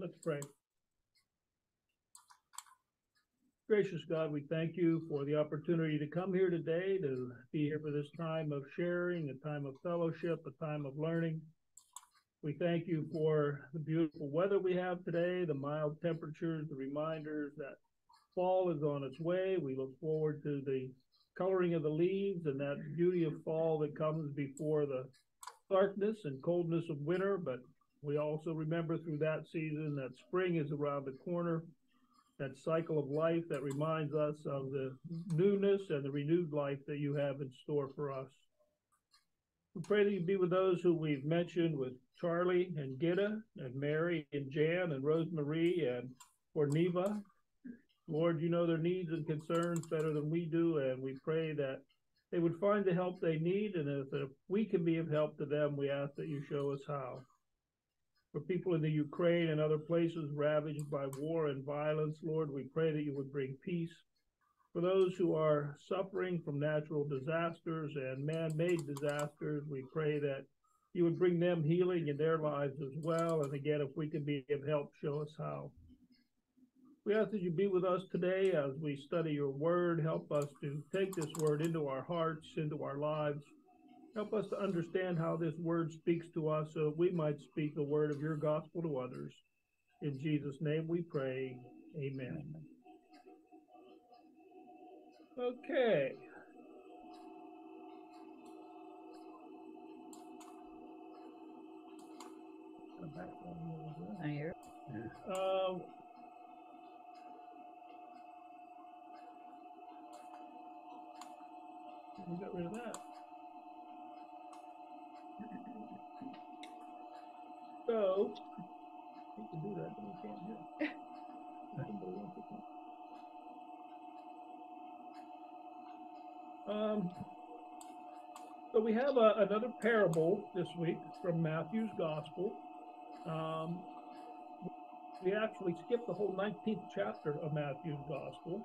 Let's pray. Gracious God, we thank you for the opportunity to come here today, to be here for this time of sharing, a time of fellowship, a time of learning. We thank you for the beautiful weather we have today, the mild temperatures, the reminders that fall is on its way. We look forward to the coloring of the leaves and that beauty of fall that comes before the darkness and coldness of winter, but we also remember through that season that spring is around the corner, that cycle of life that reminds us of the newness and the renewed life that you have in store for us. We pray that you be with those who we've mentioned with Charlie and Gitta and Mary and Jan and Rosemarie and for Neva. Lord, you know their needs and concerns better than we do, and we pray that they would find the help they need, and if, if we can be of help to them, we ask that you show us how for people in the Ukraine and other places ravaged by war and violence, Lord, we pray that you would bring peace. For those who are suffering from natural disasters and man made disasters, we pray that you would bring them healing in their lives as well. And again, if we can be of help, show us how. We ask that you be with us today as we study your word. Help us to take this word into our hearts, into our lives. Help us to understand how this word speaks to us so we might speak the word of your gospel to others. In Jesus' name we pray. Amen. Okay. Um, we got rid of that. So, we can do that, but we can't to come. Um, so we have a, another parable this week from Matthew's Gospel. Um, we actually skipped the whole 19th chapter of Matthew's Gospel.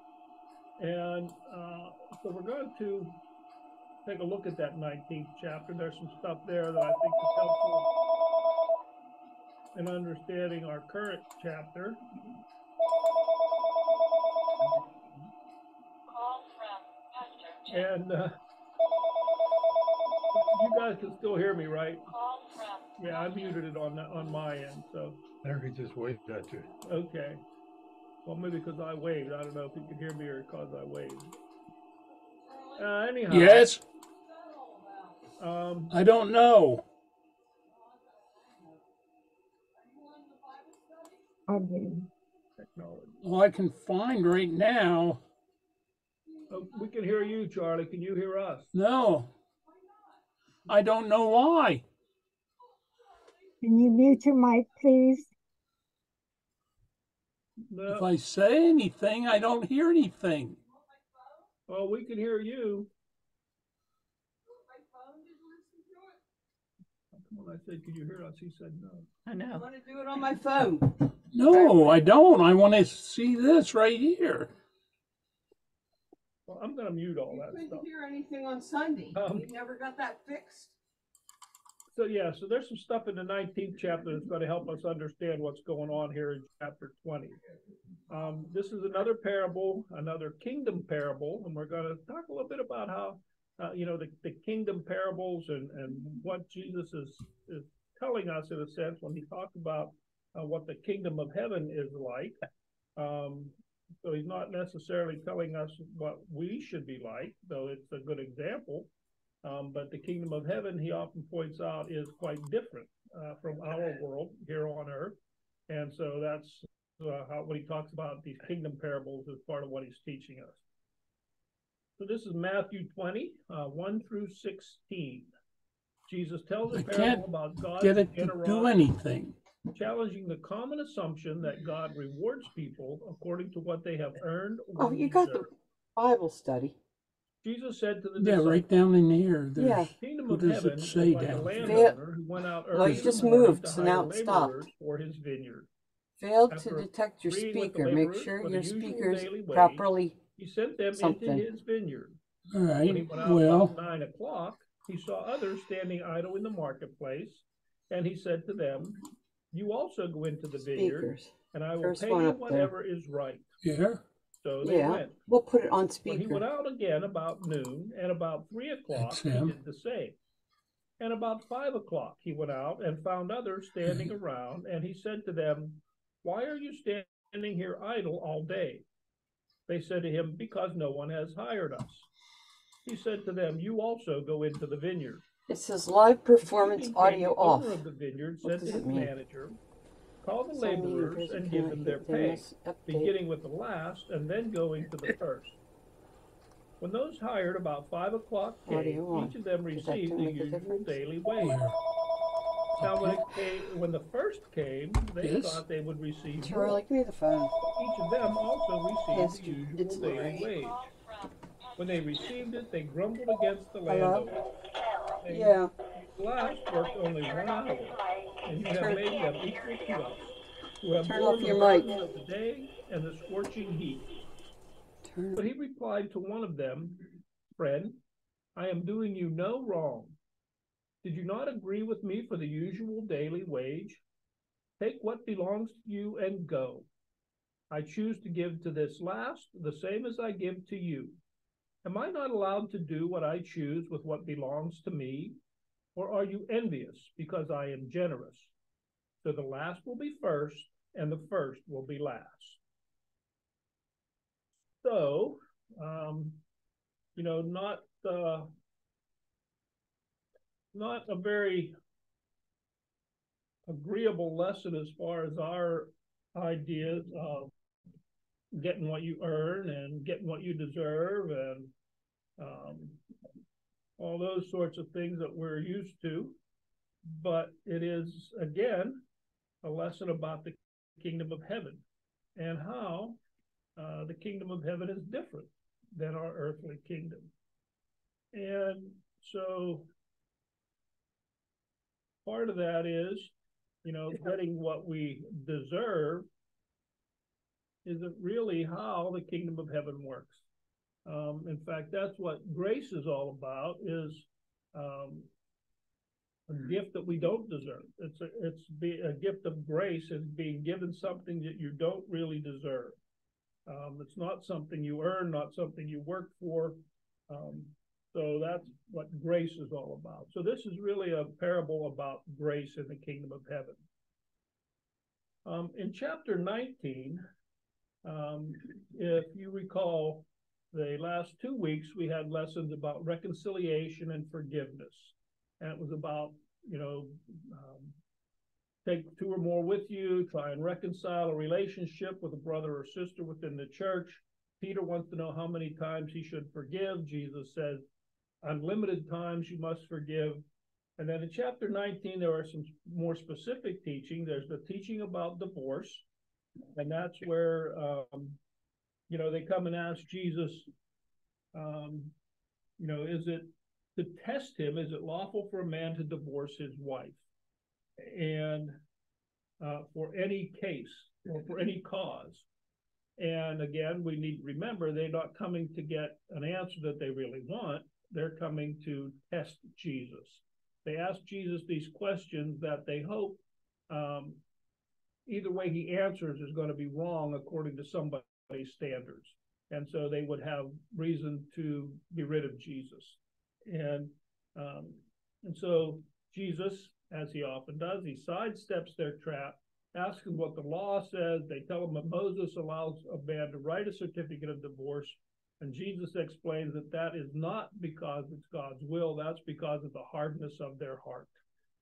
And uh, so we're going to take a look at that 19th chapter. There's some stuff there that I think is helpful in understanding our current chapter. Call from Pastor And uh, you guys can still hear me, right? Yeah, I muted it on the, on my end. So, Larry just waved at you. okay. Well, maybe because I waved. I don't know if you could hear me or because I waved. Uh, anyhow. Yes, Um, I don't know. Technology. All I can find right now, Oh, we can hear you, Charlie. Can you hear us? no. I don't know why. Can you mute your mic, please? No. If I say anything, I don't hear anything. Well, we can hear you. Come on, I said, can you hear us? He said no. I I know. want to do it on my phone. No, I don't. I want to see this right here. Well, I'm gonna mute all You that couldn't stuff. hear anything on Sunday. Um, You never got that fixed. So yeah, so there's some stuff in the nineteenth chapter that's gonna help us understand what's going on here in chapter twenty. Um, this is another parable, another kingdom parable, and we're gonna talk a little bit about how, uh, you know, the, the kingdom parables and, and what Jesus is, is telling us in a sense when he talks about uh, what the kingdom of heaven is like. Um, so he's not necessarily telling us what we should be like, though it's a good example. Um, but the kingdom of heaven, he often points out, is quite different uh, from our world here on earth. And so that's uh, how when he talks about these kingdom parables is part of what he's teaching us. So this is Matthew 20, uh, 1 through 16. Jesus tells a I parable about God's Get it to do anything. Challenging the common assumption that God rewards people according to what they have earned. Or Oh, you got the. Bible study. Jesus said to the Yeah, disciples, right down in here. There's, Yeah. "The kingdom What of does it heaven is say like down there? landowner who went out Well, early you in just moved, so now it stopped. for his vineyard. Failed After to detect your agreeing with the speaker. Make sure your usual speaker's daily properly. He sent them Something. into his vineyard. all When he right. went out Well, nine o'clock, he saw others standing idle in the marketplace, and he said to them, You also go into the vineyard, Speakers. and I will First pay one you up there. whatever is right. Yeah. So they Yeah. went. We'll put it on When he speaker. went out again about noon, and about three o'clock That's he him. did the same. And about five o'clock he went out and found others standing around, and he said to them, Why are you standing here idle all day? They said to him, Because no one has hired us. He said to them, You also go into the vineyard. It says live performance Speaking audio came, the off. owner of the vineyard What said to does it his mean? manager, Call the Some laborers and cannot give them their pay update. beginning with the last and then going to the first. When those hired about five o'clock came, each of them Does that received the make a usual difference? daily wage. Now, when it came, when the first came, they Yes. thought they would receive more. Charlie, give me the phone. Each of them also Yes, received the it's usual daily Lori. wage. When they received it, they grumbled against the Hello? landowner. They Yeah. Last worked only one hour, and you have made them equal to us, who have Turn borne off the your mic. burden of the day and the scorching heat. Turn. But he replied to one of them, Friend, I am doing you no wrong. Did you not agree with me for the usual daily wage? Take what belongs to you and go. I choose to give to this last the same as I give to you. Am I not allowed to do what I choose with what belongs to me? Or are you envious because I am generous? So the last will be first, and the first will be last. So, um, you know, not uh, not a very agreeable lesson as far as our ideas of getting what you earn and getting what you deserve and um, all those sorts of things that we're used to. But it is again a lesson about the kingdom of heaven and how uh, the kingdom of heaven is different than our earthly kingdom. And so part of that is, you know, getting what we deserve isn't really how the kingdom of heaven works. Um, in fact, that's what grace is all about is um, a gift that we don't deserve. It's a, it's be, a gift of grace is being given something that you don't really deserve. Um, it's not something you earn, not something you work for. Um, so that's what grace is all about. So this is really a parable about grace in the kingdom of heaven. Um, in chapter 19, um, if you recall, the last two weeks we had lessons about reconciliation and forgiveness. And it was about, you know, um, take two or more with you, try and reconcile a relationship with a brother or sister within the church. Peter wants to know how many times he should forgive. Jesus says, unlimited times you must forgive. And then in chapter 19, there are some more specific teaching. There's the teaching about divorce, and that's where, um, you know, they come and ask Jesus, um, you know, is it to test him? Is it lawful for a man to divorce his wife? And uh, for any case or for any cause. And again, we need to remember they're not coming to get an answer that they really want. They're coming to test Jesus. They ask Jesus these questions that they hope um, either way he answers is going to be wrong according to somebody's standards. And so they would have reason to be rid of Jesus. And um, and so Jesus, as he often does, he sidesteps their trap, asks them what the law says. They tell him that Moses allows a man to write a certificate of divorce. And Jesus explains that that is not because it's God's will, that's because of the hardness of their heart.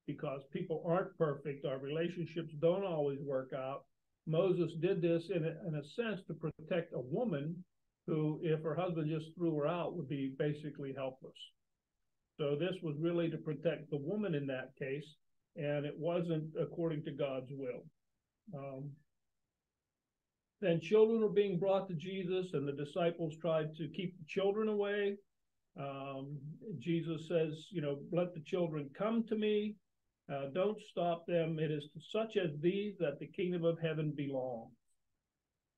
Because people aren't perfect, our relationships don't always work out. Moses did this in a, in a sense to protect a woman who, if her husband just threw her out, would be basically helpless. So this was really to protect the woman in that case, and it wasn't according to God's will. Um, then children were being brought to Jesus, and the disciples tried to keep the children away. Um, Jesus says, you know, let the children come to me. Uh, don't stop them. It is to such as these that the kingdom of heaven belongs.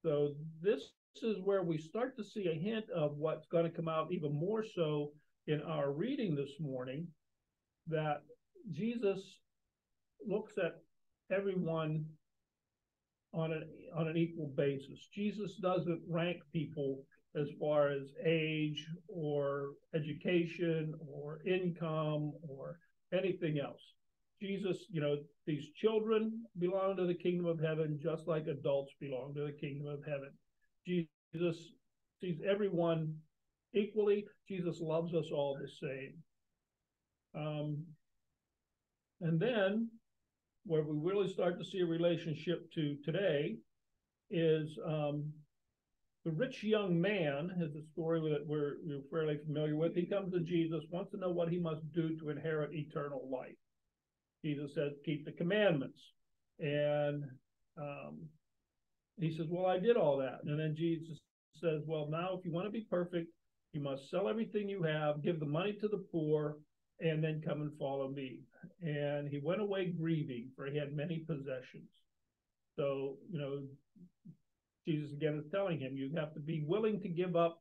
So this is where we start to see a hint of what's going to come out even more so in our reading this morning that Jesus looks at everyone on an on an equal basis. Jesus doesn't rank people as far as age or education or income or anything else. Jesus, you know, these children belong to the kingdom of heaven just like adults belong to the kingdom of heaven. Jesus sees everyone equally. Jesus loves us all the same. Um, and then where we really start to see a relationship to today is um, the rich young man is a story that we're, we're fairly familiar with. He comes to Jesus, wants to know what he must do to inherit eternal life. Jesus says, keep the commandments. And um, he says, well, I did all that. And then Jesus says, well, now if you want to be perfect, you must sell everything you have, give the money to the poor, and then come and follow me. And he went away grieving, for he had many possessions. So, you know, Jesus again is telling him, you have to be willing to give up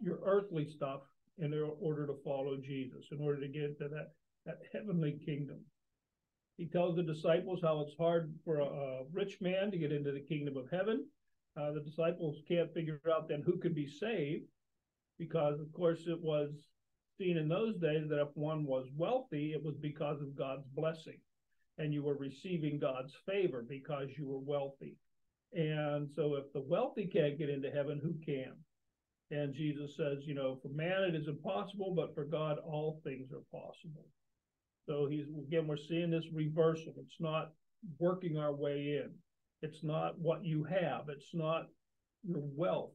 your earthly stuff in order to follow Jesus, in order to get into that, that heavenly kingdom. He tells the disciples how it's hard for a, a rich man to get into the kingdom of heaven. Uh, the disciples can't figure out then who could be saved because, of course, it was seen in those days that if one was wealthy, it was because of God's blessing and you were receiving God's favor because you were wealthy. And so if the wealthy can't get into heaven, who can? And Jesus says, you know, for man it is impossible, but for God all things are possible. So he's again, we're seeing this reversal. It's not working our way in. It's not what you have. It's not your wealth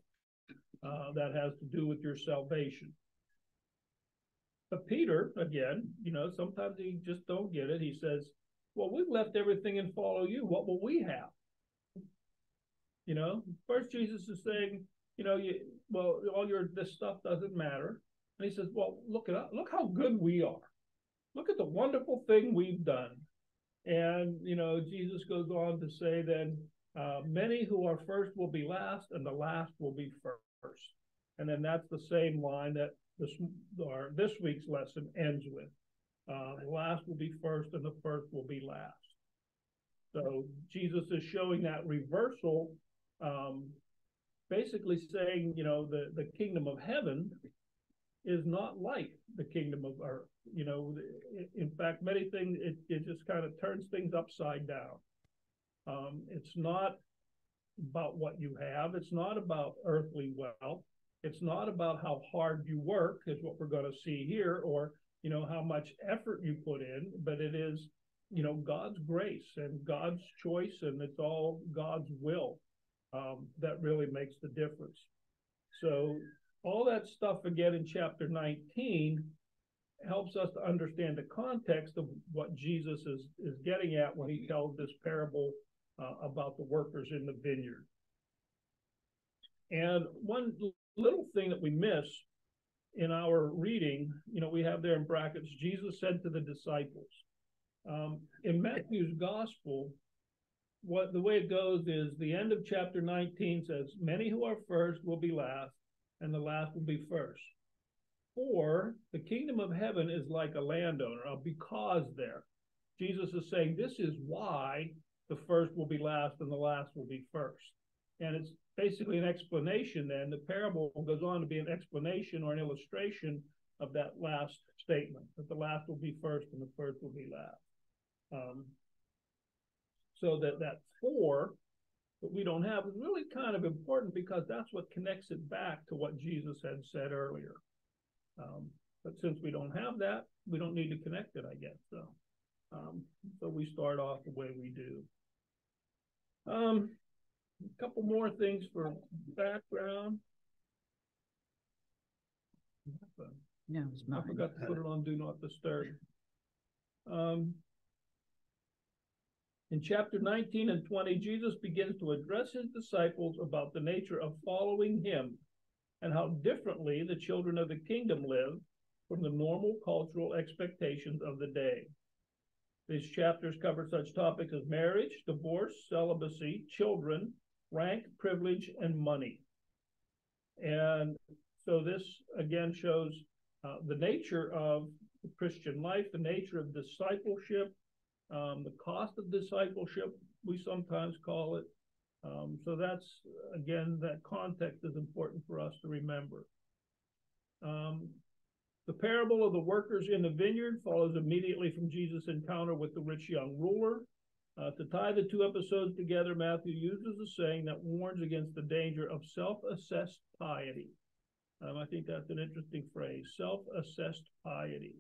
uh, that has to do with your salvation. But Peter, again, you know, sometimes he just don't get it. He says, "Well, we've left everything and follow you. What will we have?" You know, first Jesus is saying, you know, you well, all your this stuff doesn't matter, and he says, "Well, look at. Look how good we are. Look at the wonderful thing we've done." And you know, Jesus goes on to say, then uh, many who are first will be last, and the last will be first. And then that's the same line that this our this week's lesson ends with. Uh, the last will be first, and the first will be last. So Jesus is showing that reversal, um, basically saying, you know, the the kingdom of heaven is not like the kingdom of earth. You know, in fact, many things it, it just kind of turns things upside down. Um, it's not about what you have. It's not about earthly wealth. It's not about how hard you work, is what we're going to see here, or you know how much effort you put in, but it is you know God's grace and God's choice, and it's all God's will um, that really makes the difference. So all that stuff again in chapter 19 helps us to understand the context of what Jesus is is getting at when he tells this parable uh, about the workers in the vineyard. And one little thing that we miss in our reading, you know, we have there in brackets, Jesus said to the disciples. Um, in Matthew's gospel, what the way it goes is the end of chapter 19 says, Many who are first will be last, and the last will be first. For the kingdom of heaven is like a landowner, a because there. Jesus is saying this is why the first will be last and the last will be first. And it's basically an explanation then. The parable goes on to be an explanation or an illustration of that last statement that the last will be first and the first will be last. Um, so that that four that we don't have is really kind of important because that's what connects it back to what Jesus had said earlier. Um, but since we don't have that, we don't need to connect it, I guess. So, um, so we start off the way we do. Um, a couple more things for background. Yeah, I mine. forgot to put it on Do Not Disturb. Um, in chapter 19 and 20, Jesus begins to address his disciples about the nature of following him and how differently the children of the kingdom live from the normal cultural expectations of the day. These chapters cover such topics as marriage, divorce, celibacy, children, rank, privilege, and money. And so this again shows uh, the nature of the Christian life, the nature of discipleship, Um, the cost of discipleship, we sometimes call it. Um, so that's, again, that context is important for us to remember. Um, the parable of the workers in the vineyard follows immediately from Jesus' encounter with the rich young ruler. Uh, to tie the two episodes together, Matthew uses a saying that warns against the danger of self-assessed piety. Um, I think that's an interesting phrase, self-assessed piety.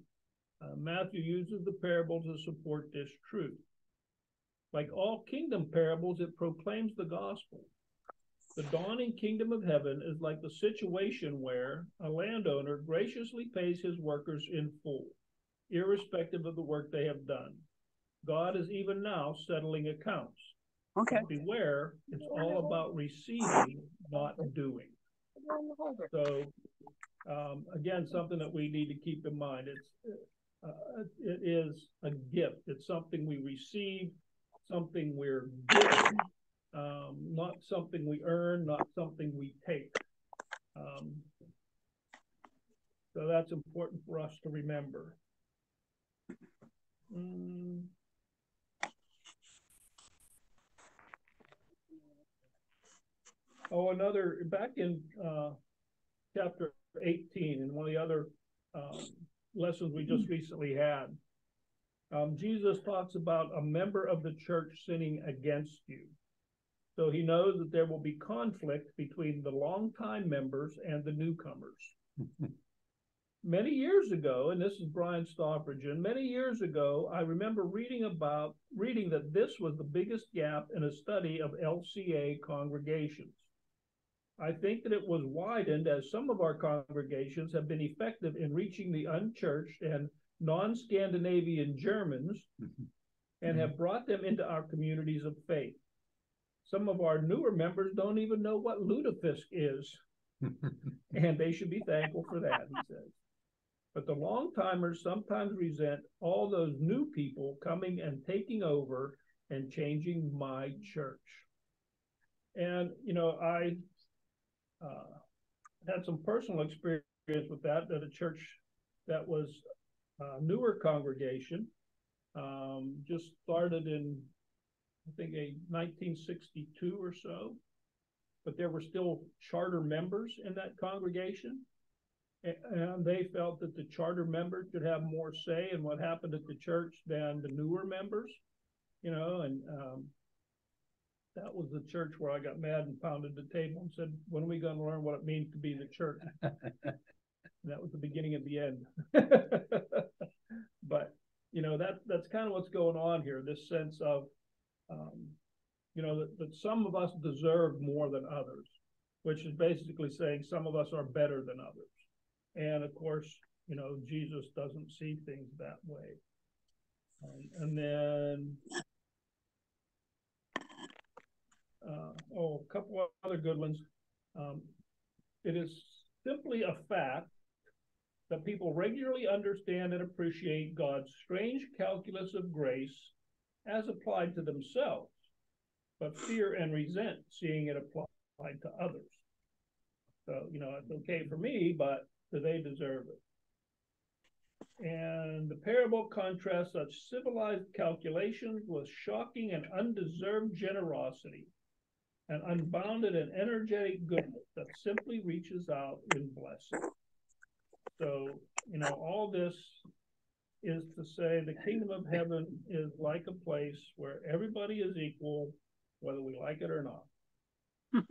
Uh, Matthew uses the parable to support this truth. Like all kingdom parables, it proclaims the gospel. The dawning kingdom of heaven is like the situation where a landowner graciously pays his workers in full, irrespective of the work they have done. God is even now settling accounts. Okay. But beware, it's all about receiving, not doing. So, um, again, something that we need to keep in mind. It's uh, it is a gift. It's something we receive, something we're given, um, not something we earn, not something we take. Um, so that's important for us to remember. Mm. Oh, another back in uh, chapter 18, and one of the other um, lessons we just recently had. Um, Jesus talks about a member of the church sinning against you. So he knows that there will be conflict between the longtime members and the newcomers. many years ago, and this is Brian Stoffregen, many years ago, I remember reading about reading that this was the biggest gap in a study of LCA congregations. I think that it was widened as some of our congregations have been effective in reaching the unchurched and non Scandinavian Germans mm-hmm. and have mm-hmm. brought them into our communities of faith. Some of our newer members don't even know what lutefisk is, and they should be thankful for that, he says. But the long timers sometimes resent all those new people coming and taking over and changing my church. And, you know, I uh, had some personal experience with that at a church that was a newer congregation, um, just started in, I think, a 1962 or so, but there were still charter members in that congregation. And they felt that the charter members should have more say in what happened at the church than the newer members, you know, and um, that was the church where I got mad and pounded the table and said, when are we going to learn what it means to be the church? that was the beginning of the end. but, you know, that, that's kind of what's going on here, this sense of, um, you know, that, that some of us deserve more than others, which is basically saying some of us are better than others. And of course, you know, Jesus doesn't see things that way. Um, and then uh, oh, a couple of other good ones. Um, it is simply a fact that people regularly understand and appreciate God's strange calculus of grace as applied to themselves, but fear and resent seeing it applied to others. So, you know, it's okay for me, but do they deserve it? And the parable contrasts such civilized calculations with shocking and undeserved generosity an unbounded and energetic goodness that simply reaches out in blessing. So, you know, all this is to say the kingdom of heaven is like a place where everybody is equal, whether we like it or not.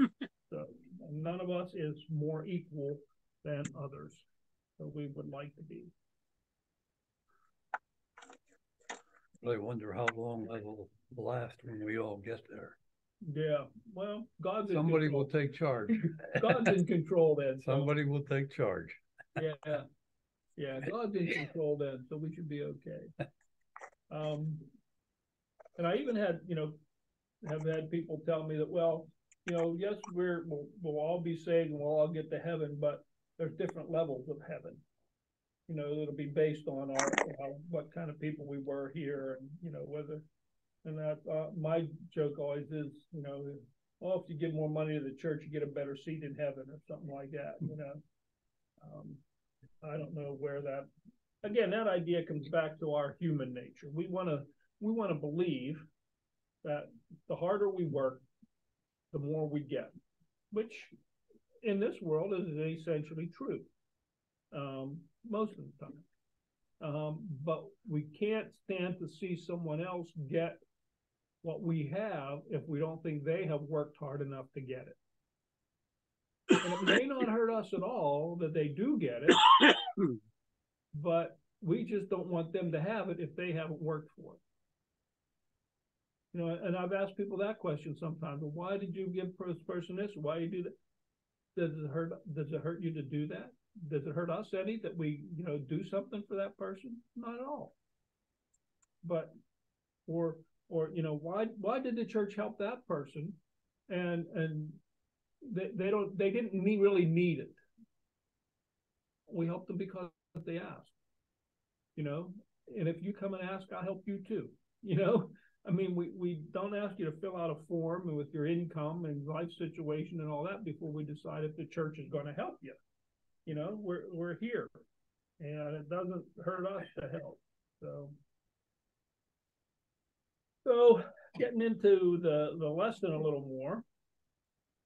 so, none of us is more equal than others. So, we would like to be. Really wonder how long that'll last when we all get there. Yeah, well, God's in Somebody will control. take charge. God's in control then. so- Somebody will take charge. Yeah, yeah, God's in control then, so we should be okay. Um, and I even had, you know, have had people tell me that, well, you know, yes, we're, we'll, we'll all be saved and we'll all get to heaven, but there's different levels of heaven. You know, it'll be based on our, what kind of people we were here and, you know, whether, and that, uh, my joke always is, you know, well, if you give more money to the church, you get a better seat in heaven or something like that, you know? Um, I don't know where that, again, that idea comes back to our human nature. We want to, we want to believe that the harder we work, the more we get, which in this world is essentially true. Um, most of the time. Um, but we can't stand to see someone else get what we have if we don't think they have worked hard enough to get it. And it may not hurt us at all that they do get it, but we just don't want them to have it if they haven't worked for it. You know, and I've asked people that question sometimes. Why did you give this person this? Why you do that? Does it hurt? Does it hurt you to do that? Does it hurt us any that we, you know, do something for that person? Not at all. But, or, or you know, why why did the church help that person? And and they they don't they didn't need, really need it. We helped them because they asked. You know, and if you come and ask, I'll help you too. You know, I mean, we, we don't ask you to fill out a form with your income and life situation and all that before we decide if the church is going to help you. You know, we're we're here, and it doesn't hurt us to help. So, so getting into the the lesson a little more.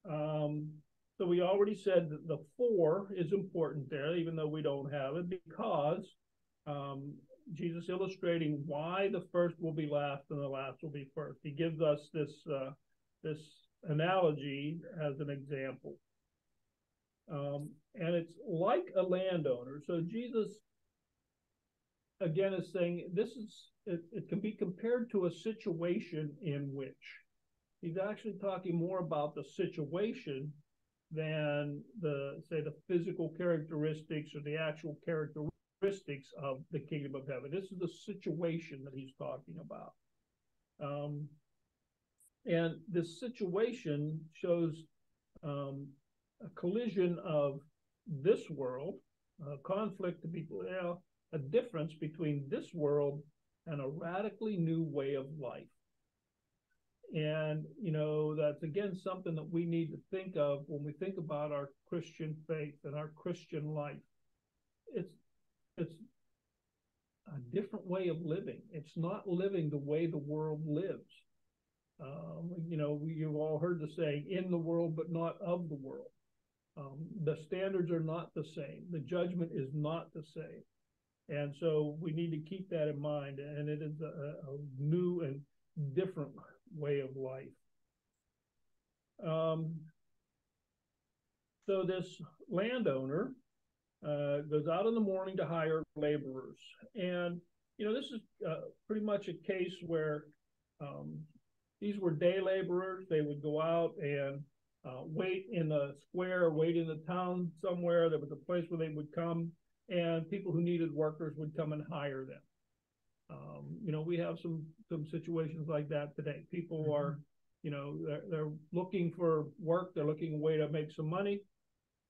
Um, so we already said that the four is important there, even though we don't have it, because um, Jesus illustrating why the first will be last and the last will be first. He gives us this uh, this analogy as an example, um, and it's like a landowner. So Jesus again is saying this is it, it can be compared to a situation in which he's actually talking more about the situation than the say the physical characteristics or the actual characteristics of the kingdom of heaven. This is the situation that he's talking about. Um, and this situation shows um, a collision of this world, a conflict to be, a difference between this world and a radically new way of life. And, you know, that's again something that we need to think of when we think about our Christian faith and our Christian life. It's it's a different way of living. It's not living the way the world lives. Um, you know, you've all heard the saying, in the world, but not of the world. Um, the standards are not the same. The judgment is not the same. And so we need to keep that in mind. And it is a, a new and different way of life. Um, so this landowner uh, goes out in the morning to hire laborers. And, you know, this is uh, pretty much a case where um, these were day laborers. They would go out and uh, wait in the square, wait in the town somewhere. There was a place where they would come, and people who needed workers would come and hire them. Um, you know, we have some some situations like that today. People mm-hmm. are, you know, they're, they're looking for work. They're looking a way to make some money.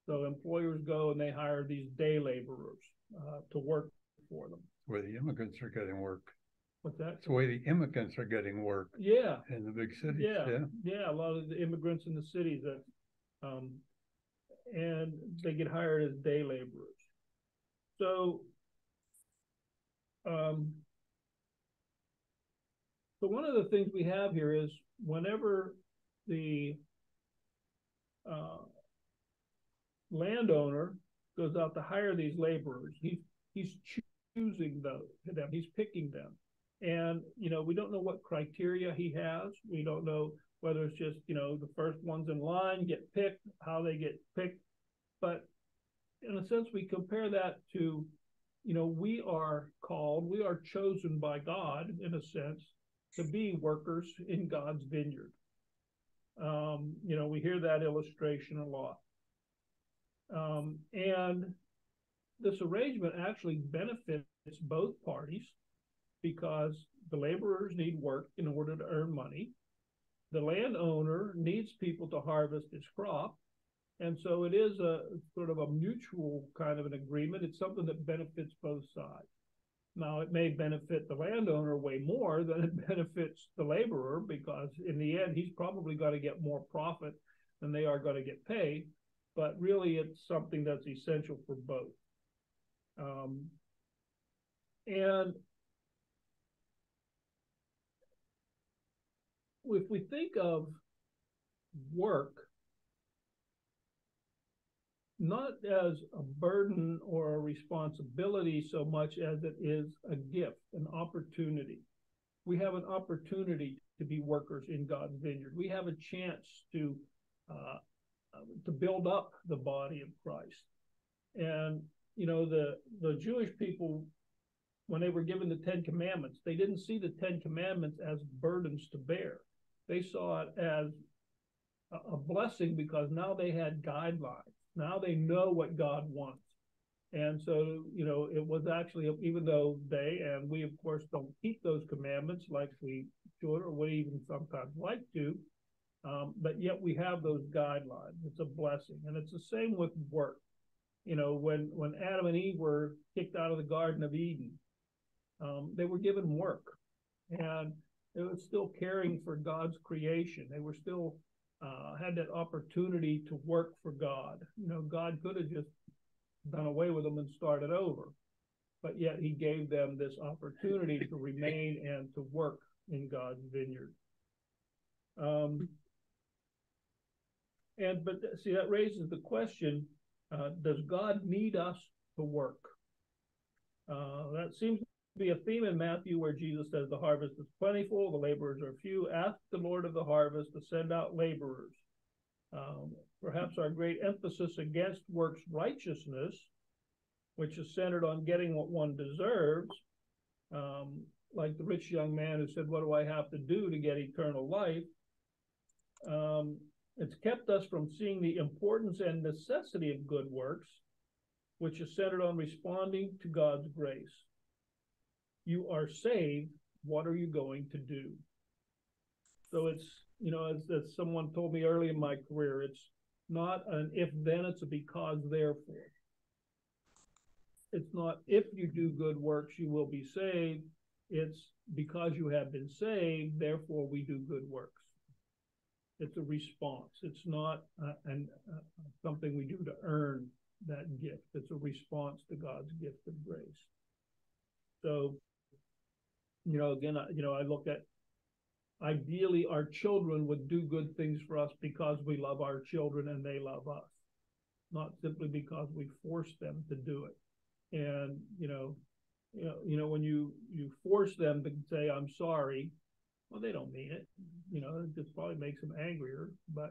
So employers go and they hire these day laborers uh, to work for them. Where the immigrants are getting work. What's that? It's the way the immigrants are getting work. Yeah. In the big cities. Yeah. Yeah. Yeah. A lot of the immigrants in the cities that, um, and they get hired as day laborers. So, um, so one of the things we have here is whenever the uh, landowner goes out to hire these laborers. He's he's choosing those them. He's picking them, and you know we don't know what criteria he has. We don't know whether it's just you know the first ones in line get picked, how they get picked. But in a sense, we compare that to you know we are called, we are chosen by God in a sense to be workers in God's vineyard. Um, you know, we hear that illustration a lot. Um, and this arrangement actually benefits both parties because the laborers need work in order to earn money. The landowner needs people to harvest his crop. And so it is a sort of a mutual kind of an agreement. It's something that benefits both sides. Now, it may benefit the landowner way more than it benefits the laborer because, in the end, he's probably going to get more profit than they are going to get paid but really it's something that's essential for both. Um, and if we think of work not as a burden or a responsibility so much as it is a gift, an opportunity. We have an opportunity to be workers in God's vineyard. We have a chance to uh, to build up the body of Christ. And you know the the Jewish people when they were given the Ten Commandments, they didn't see the Ten Commandments as burdens to bear. They saw it as a, a blessing because now they had guidelines. Now they know what God wants. And so, you know, it was actually, even though they and we, of course, don't keep those commandments like we should or would even sometimes like to, um, but yet we have those guidelines. It's a blessing. And it's the same with work. You know, when, when Adam and Eve were kicked out of the Garden of Eden, um, they were given work and it was still caring for God's creation. They were still uh, had that opportunity to work for God. You know, God could have just done away with them and started over, but yet He gave them this opportunity to remain and to work in God's vineyard. Um, and but see, that raises the question: uh, Does God need us to work? Uh, that seems be a theme in Matthew where Jesus says, The harvest is plentiful, the laborers are few. Ask the Lord of the harvest to send out laborers. Um, perhaps our great emphasis against works righteousness, which is centered on getting what one deserves, um, like the rich young man who said, What do I have to do to get eternal life? Um, it's kept us from seeing the importance and necessity of good works, which is centered on responding to God's grace you are saved, what are you going to do? So it's, you know, as, as someone told me early in my career, it's not an if then, it's a because therefore. It's not if you do good works, you will be saved. It's because you have been saved, therefore we do good works. It's a response. It's not uh, an, uh, something we do to earn that gift. It's a response to God's gift of grace. So you know, again, you know, I look at ideally our children would do good things for us because we love our children and they love us, not simply because we force them to do it. And you know, you know, you know, when you you force them to say I'm sorry, well, they don't mean it. You know, it just probably makes them angrier. But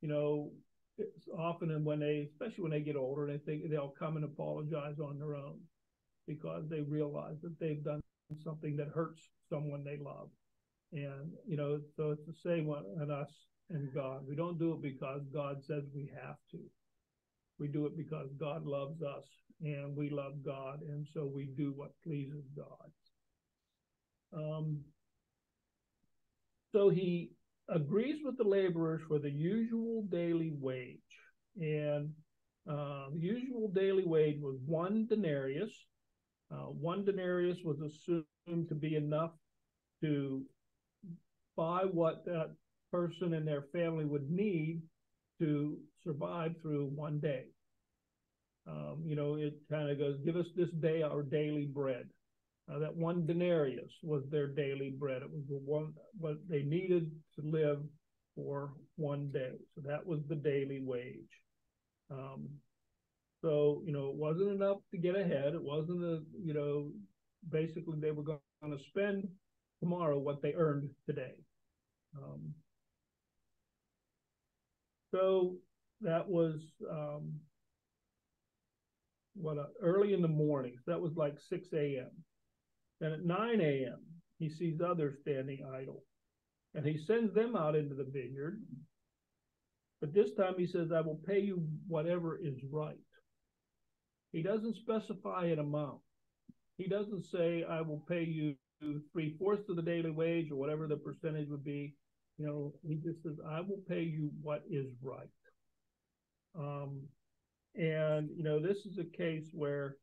you know, it's often when they, especially when they get older, they think they'll come and apologize on their own because they realize that they've done something that hurts someone they love. And, you know, so it's the same on us and God. We don't do it because God says we have to. We do it because God loves us and we love God. And so we do what pleases God. Um, so he agrees with the laborers for the usual daily wage. And uh, the usual daily wage was one denarius, uh, one denarius was assumed to be enough to buy what that person and their family would need to survive through one day. Um, you know, it kind of goes, give us this day our daily bread. Uh, that one denarius was their daily bread. It was the one what they needed to live for one day. So that was the daily wage. Um, so, you know, it wasn't enough to get ahead. It wasn't a, you know, basically they were going to spend tomorrow what they earned today. Um, so that was um, what uh, early in the morning. That was like 6 a.m. Then at 9 a.m., he sees others standing idle and he sends them out into the vineyard. But this time he says, I will pay you whatever is right. He doesn't specify an amount. He doesn't say, I will pay you three fourths of the daily wage or whatever the percentage would be. You know, he just says, I will pay you what is right. Um, and, you know, this is a case where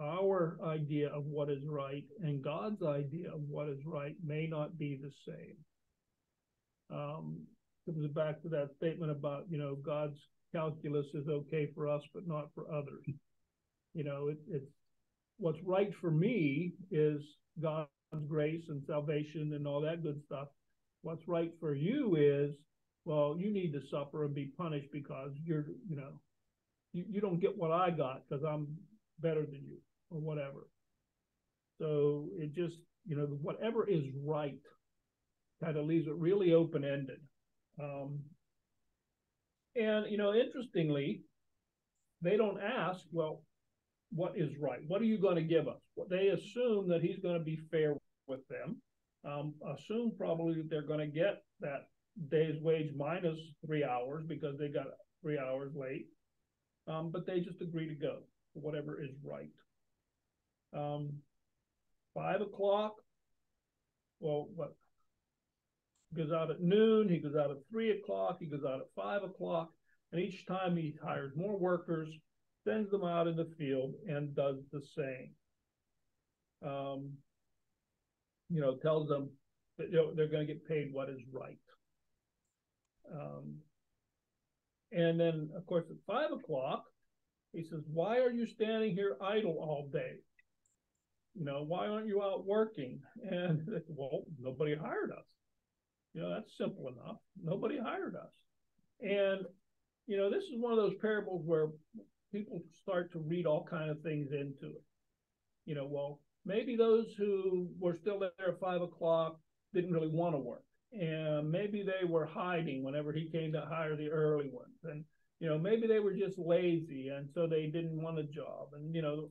our idea of what is right and God's idea of what is right may not be the same. Um, comes back to that statement about, you know, God's calculus is okay for us, but not for others you know, it, it's what's right for me is God's grace and salvation and all that good stuff. What's right for you is, well, you need to suffer and be punished because you're, you know, you, you don't get what I got because I'm better than you or whatever. So it just, you know, whatever is right kind of leaves it really open ended. Um, and, you know, interestingly, they don't ask, well, what is right? What are you going to give us? Well, they assume that he's going to be fair with them. Um, assume probably that they're going to get that day's wage minus three hours because they got three hours late. Um, but they just agree to go whatever is right. Um, five o'clock. Well, what goes out at noon, he goes out at three o'clock, he goes out at five o'clock, and each time he hires more workers, sends them out in the field, and does the same. Um, you know, tells them that you know, they're going to get paid what is right. Um, and then, of course, at five o'clock, he says, Why are you standing here idle all day? You know, why aren't you out working? And well, nobody hired us. You know, that's simple enough. Nobody hired us. And, you know, this is one of those parables where people start to read all kind of things into it. You know, well, maybe those who were still there at five o'clock didn't really want to work. And maybe they were hiding whenever he came to hire the early ones. And, you know, maybe they were just lazy and so they didn't want a job. And, you know,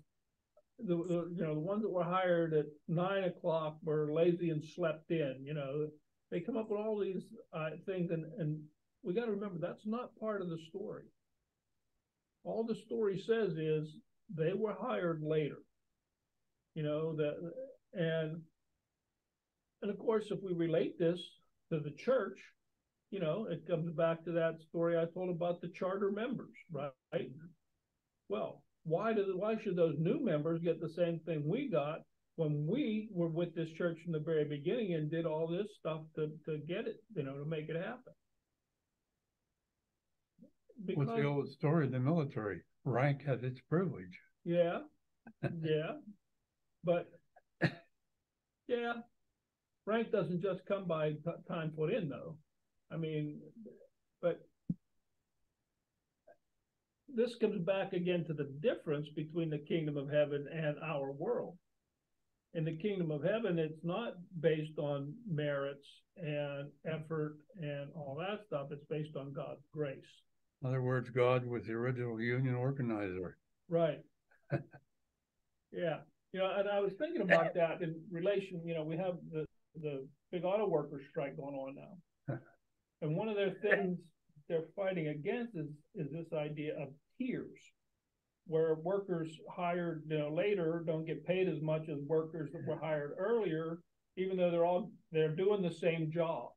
the, the you know the ones that were hired at nine o'clock were lazy and slept in. You know, they come up with all these uh, things, and and we got to remember that's not part of the story. All the story says is they were hired later. You know that, and and of course, if we relate this to the church, you know, it comes back to that story I told about the charter members, right? Well, why do why should those new members get the same thing we got when we were with this church from the very beginning and did all this stuff to to get it, you know, to make it happen? What's the old story of the military? Rank has its privilege. Yeah, yeah, but yeah, rank doesn't just come by t- time put in, though. I mean, but this comes back again to the difference between the kingdom of heaven and our world. In the kingdom of heaven, it's not based on merits and effort and all that stuff. It's based on God's grace. In other words, God was the original union organizer. Right. yeah. You know, and I was thinking about that in relation, you know, we have the, the big auto workers strike going on now. and one of their things they're fighting against is is this idea of tiers, where workers hired you know later don't get paid as much as workers that were hired earlier, even though they're all they're doing the same job.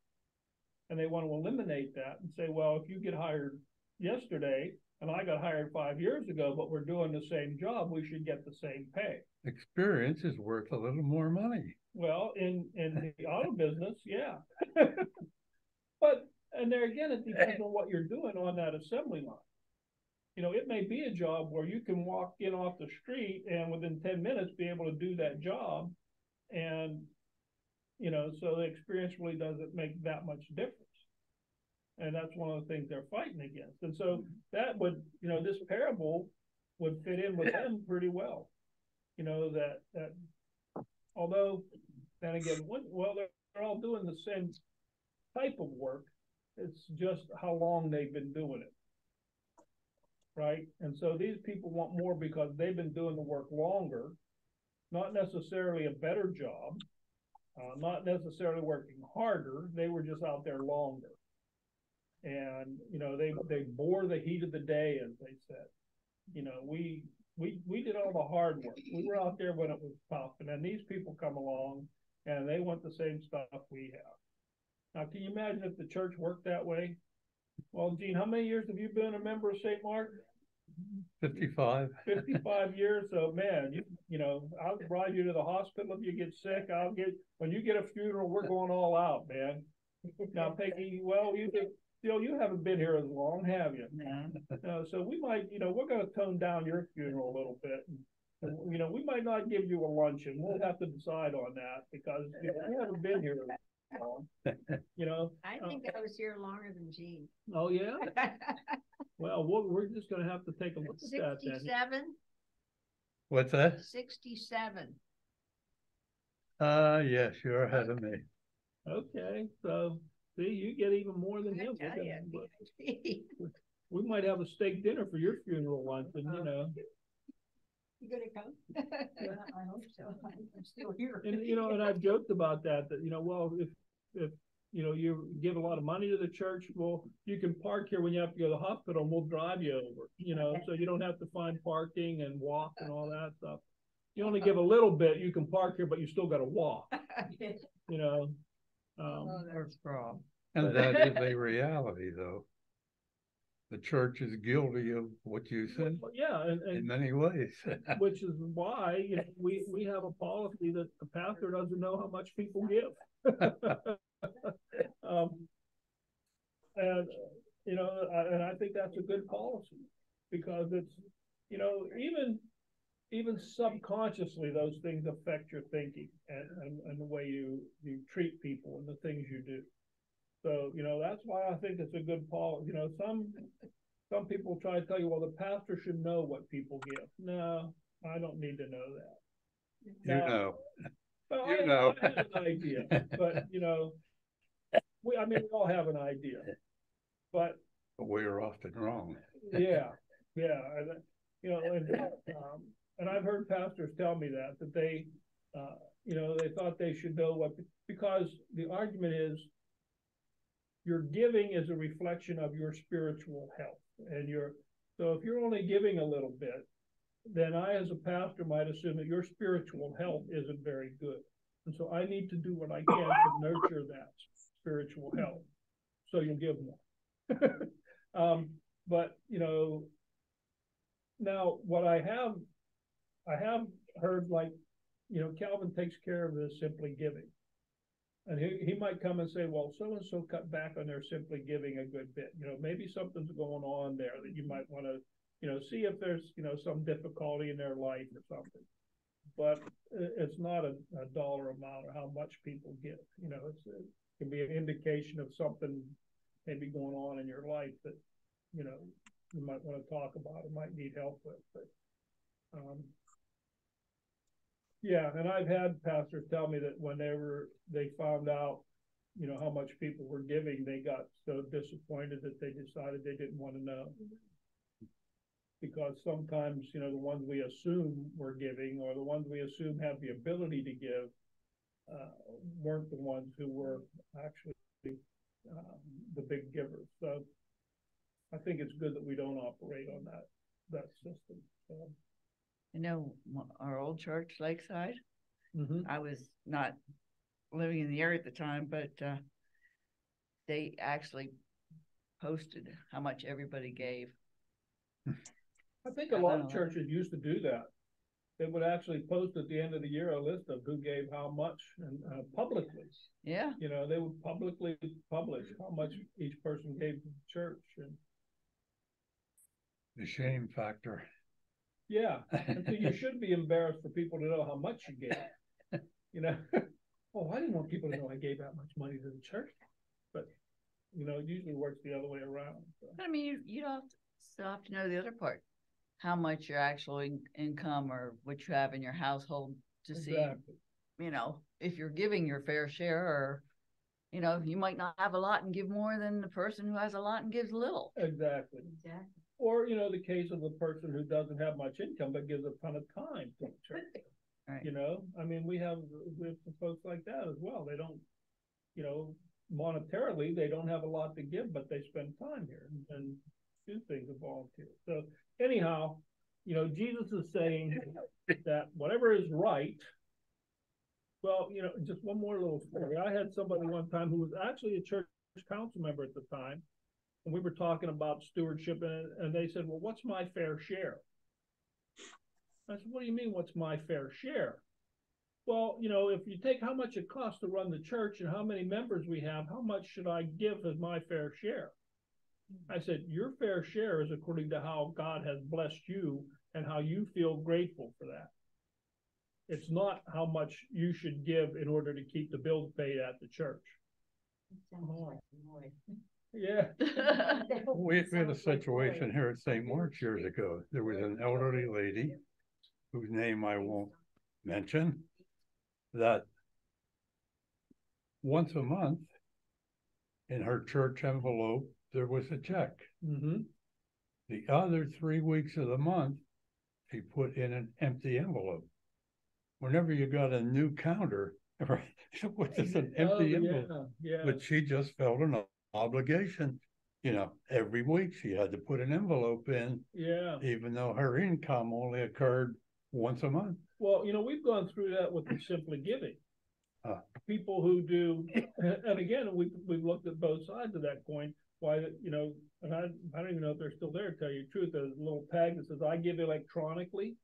And they want to eliminate that and say, well, if you get hired yesterday and I got hired five years ago, but we're doing the same job, we should get the same pay. Experience is worth a little more money. Well, in in the auto business, yeah. but and there again, it depends on what you're doing on that assembly line. You know, it may be a job where you can walk in off the street and within 10 minutes be able to do that job. And, you know, so the experience really doesn't make that much difference. And that's one of the things they're fighting against. And so that would, you know, this parable would fit in with them pretty well. You know, that, that although, then again, what, well, they're, they're all doing the same type of work. It's just how long they've been doing it. Right. And so these people want more because they've been doing the work longer, not necessarily a better job, uh, not necessarily working harder. They were just out there longer. And, you know, they, they bore the heat of the day, as they said. You know, we, we, we did all the hard work. We were out there when it was tough. And then these people come along and they want the same stuff we have. Now, can you imagine if the church worked that way? Well, Gene, how many years have you been a member of St. Mark? 55. 55 years. So, man, you you know, I'll drive you to the hospital if you get sick. I'll get when you get a funeral, we're going all out, man. Now, Peggy, well, you still you haven't been here as long, have you? Uh, so we might, you know, we're going to tone down your funeral a little bit. And, you know, we might not give you a luncheon. We'll have to decide on that because you, know, you haven't been here long. You know, I Uh, think I was here longer than Gene. oh, yeah, well, we're, we're just gonna have to take a look at that then. Sixty-seven, What's that? sixty-seven. Uh, yes, you're ahead of me. Okay, so, see, you get even more than I him. tell We're ya, gonna- You We might have a steak dinner for your funeral once, and you uh-huh. know, You gonna come? I hope so. I'm still here. and you know, and I've joked about that, that, you know, well, if, if, you know, you give a lot of money to the church, well, you can park here when you have to go to the hospital, and we'll drive you over, you know, so you don't have to find parking and walk and all that stuff. You only uh-huh. give a little bit, you can park here, but you still gotta walk, you know? Um, Oh, that's wrong. And that is a reality, though. The church is guilty of what you said yeah, and, in many ways. which is why, you know, we, we have a policy that the pastor doesn't know how much people give. Um, and, you know, I- and I think that's a good policy, because it's, you know, even, even subconsciously, those things affect your thinking and, and, and the way you, you treat people and the things you do. So, you know, that's why I think it's a good pol, you know, some, some people try to tell you, well, the pastor should know what people give. No, I don't need to know that. You know, Well, You I- know. I have an idea, but, you know, we, I mean, we all have an idea. But, we're often wrong. yeah, yeah, and, you know, and, um, and I've heard pastors tell me that, that they, uh, you know, they thought they should know what, because the argument is your giving is a reflection of your spiritual health and your, so if you're only giving a little bit, then I, as a pastor, might assume that your spiritual health isn't very good. And so I need to do what I can to nurture that spiritual health, so you'll give more. Um, but, you know, now what I have, I have heard like, you know, Calvin takes care of this simply giving. And he, he might come and say, well, so-and-so cut back on their simply giving a good bit, you know, maybe something's going on there that you might wanna, you know, see if there's, you know, some difficulty in their life or something. But it's not a, a dollar amount or how much people give, you know, it's, it can be an indication of something maybe going on in your life that, you know, you might wanna talk about or might need help with, but, um, yeah, and I've had pastors tell me that whenever they found out, you know, how much people were giving, they got so disappointed that they decided they didn't wanna know. Because sometimes, you know, the ones we assume were giving, or the ones we assume have the ability to give, uh, weren't the ones who were actually, um, the big givers, so. I think it's good that we don't operate on that, that system, so. You know, our old church Lakeside, Mhm. I was not living in the area at the time, but, uh, they actually posted how much everybody gave. I think a I lot of churches used to do that. They would actually post at the end of the year a list of who gave how much and, uh, publicly. Yeah, You know, they would publicly publish how much each person gave to the church and, The shame factor. Yeah. And so you should be embarrassed for people to know how much you gave. You know, oh, I didn't want people to know I gave that much money to the church. But, you know, it usually works the other way around. so. but I mean, you, you don't still have to know the other part. How much your actual in- income or what you have in your household to see, you know, if you're giving your fair share or, you know, you might not have a lot and give more than the person who has a lot and gives little. Exactly. Exactly. Or, you know, the case of the person who doesn't have much income but gives a ton of time to the church. Right. You know, I mean, we have, we have some folks like that as well. They don't, you know, monetarily, they don't have a lot to give, but they spend time here and- and do things and volunteer. So anyhow, you know, Jesus is saying that whatever is right. Well, you know, just one more little story. I had somebody one time who was actually a church council member at the time. And we were talking about stewardship and, and they said, well, what's my fair share? I said, what do you mean, what's my fair share? Well, you know, if you take how much it costs to run the church and how many members we have, how much should I give as my fair share? I said, your fair share is according to how God has blessed you and how you feel grateful for that. It's not how much you should give in order to keep the bills paid at the church. Oh, Yeah, We we had a situation here at St. Mark's years ago. There was an elderly lady whose name I won't mention that once a month in her church envelope, there was a check. mm-hmm, The other three weeks of the month, she put in an empty envelope. Whenever you got a new counter, what is an oh, empty yeah, envelope? yeah, But she just felt an obligation, you know, every week she had to put an envelope in, yeah. even though her income only occurred once a month. Well, you know, we've gone through that with the Simply Giving. Ah. People who do, and, and again, we've, we've looked at both sides of that coin, why, you know, and I, I don't even know if they're still there, to tell you the truth, there's a little tag that says, I give electronically.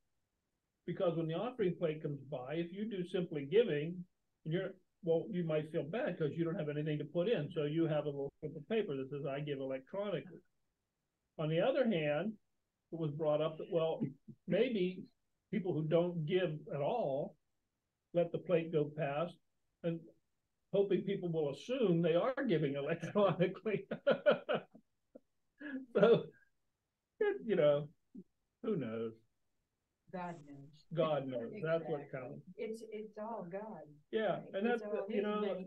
Because when the offering plate comes by, if you do Simply Giving, and you're, well, you might feel bad because you don't have anything to put in, so you have a little slip of paper that says, I give electronically. On the other hand, it was brought up that, well, maybe people who don't give at all let the plate go past and hoping people will assume they are giving electronically. so, you know, who knows? God knows. God knows. That's what Exactly. counts. It's, it's all God. Yeah, and It's that's all you his know,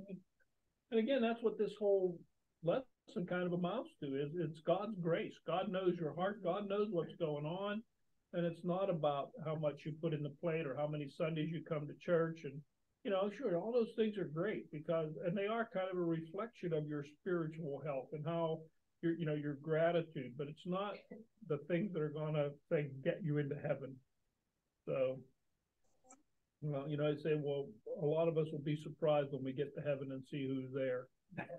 and again, that's what this whole lesson kind of amounts to is it's God's grace. God knows your heart. God knows what's going on. And it's not about how much you put in the plate or how many Sundays you come to church. And, you know, sure, all those things are great because, and they are kind of a reflection of your spiritual health and how your, you know, your gratitude, but it's not the things that are going to say, get you into heaven. So, well, you know, I say, well, a lot of us will be surprised when we get to heaven and see who's there.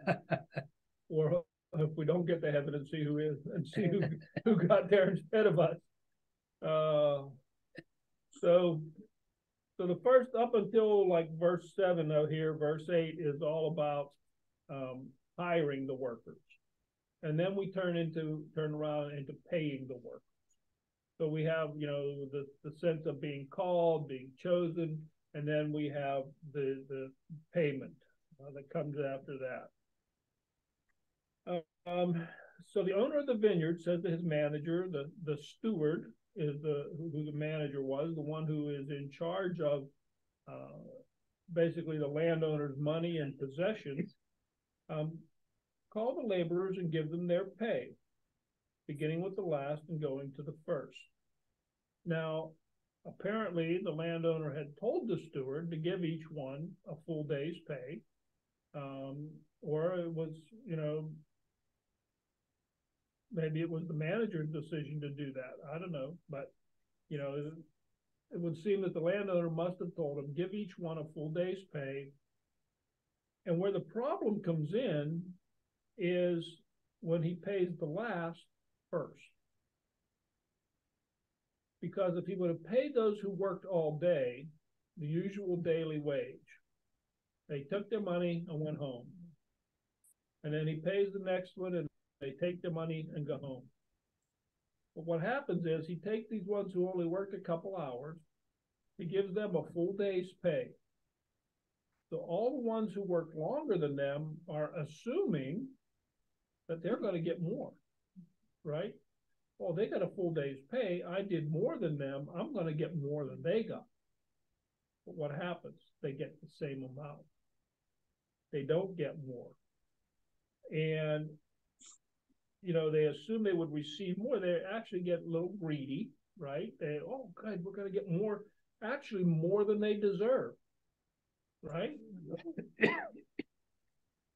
or if we don't get to heaven and see who is and see who, who got there instead of us. Uh, so, so the first up until like verse seven out here, verse eight is all about um, hiring the workers, and then we turn into turn around into paying the workers. So we have you know the the sense of being called, being chosen, and then we have the the payment uh, that comes after that. Um, so the owner of the vineyard says to his manager, the the steward is the who the manager was, the one who is in charge of uh, basically the landowner's money and possessions. Um, call the laborers and give them their pay, beginning with the last and going to the first. Now, apparently, the landowner had told the steward to give each one a full day's pay, um, or it was, you know, maybe it was the manager's decision to do that. I don't know, but you know, it, would seem that the landowner must have told him give each one a full day's pay. And where the problem comes in is when he pays the last first. Because if he would have paid those who worked all day the usual daily wage, they took their money and went home. And then he pays the next one and they take their money and go home. But what happens is he takes these ones who only worked a couple hours, he gives them a full day's pay. So all the ones who worked longer than them are assuming that they're going to get more, right? Well, they got a full day's pay. I did more than them. I'm going to get more than they got. But what happens? They get the same amount. They don't get more. And you know, they assume they would receive more. They actually get a little greedy, right? They, oh, God, we're going to get more, actually more than they deserve, right?